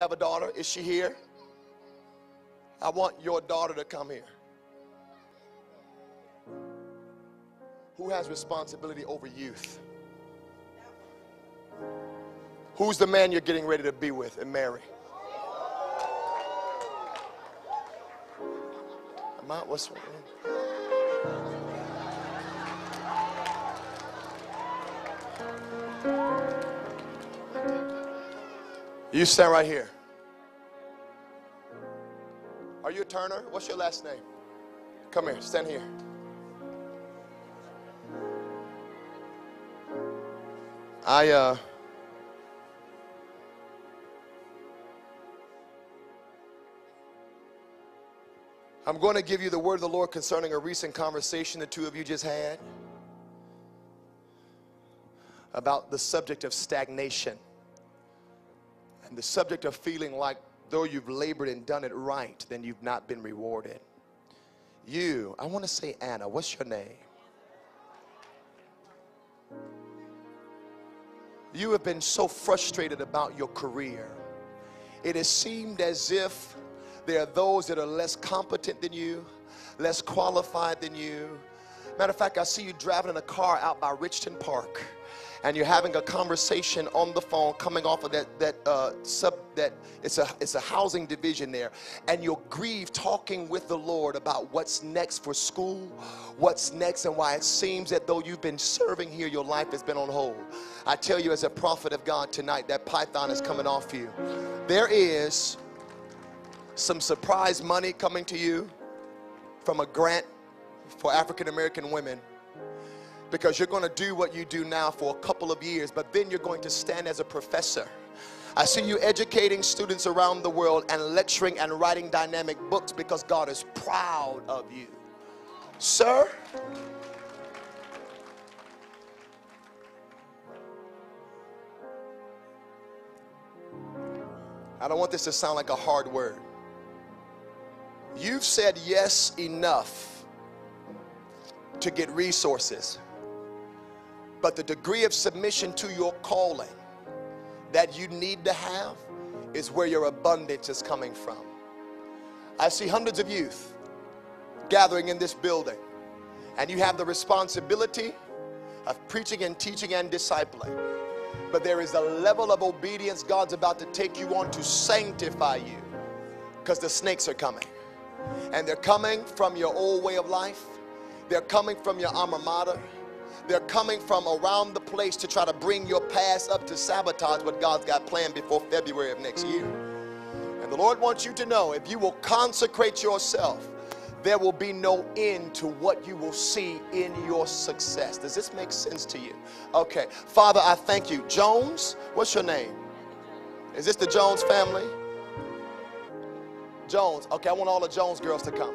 have a daughter? Is she here? I want your daughter to come here. Who has responsibility over youth? Who's the man you're getting ready to be with and marry? Am I, what's wrong? You stand right here. Are you a Turner? What's your last name? Come here, stand here. I uh I'm going to give you the word of the Lord concerning a recent conversation the two of you just had about the subject of stagnation and the subject of feeling like though you've labored and done it right, then you've not been rewarded. You, I want to say Anna, what's your name? You have been so frustrated about your career. It has seemed as if there are those that are less competent than you, less qualified than you. Matter of fact, I see you driving in a car out by Richton Park and you're having a conversation on the phone coming off of that that uh, sub that it's a it's a housing division there and you're grieved talking with the lord about what's next for school what's next and why it seems that though you've been serving here your life has been on hold. I tell you as a prophet of god tonight that python is coming off you. There is some surprise money coming to you from a grant for african american women because you're going to do what you do now for a couple of years, but then you're going to stand as a professor. I see you educating students around the world and lecturing and writing dynamic books because God is proud of you. Sir, I don't want this to sound like a hard word. You've said yes enough to get resources but the degree of submission to your calling that you need to have is where your abundance is coming from. I see hundreds of youth gathering in this building, and you have the responsibility of preaching and teaching and discipling. But there is a level of obedience God's about to take you on to sanctify you because the snakes are coming. And they're coming from your old way of life, they're coming from your alma mater. They're coming from around the place to try to bring your past up to sabotage what God's got planned before February of next year. And the Lord wants you to know if you will consecrate yourself, there will be no end to what you will see in your success. Does this make sense to you? Okay. Father, I thank you. Jones, what's your name? Is this the Jones family? Jones. Okay, I want all the Jones girls to come.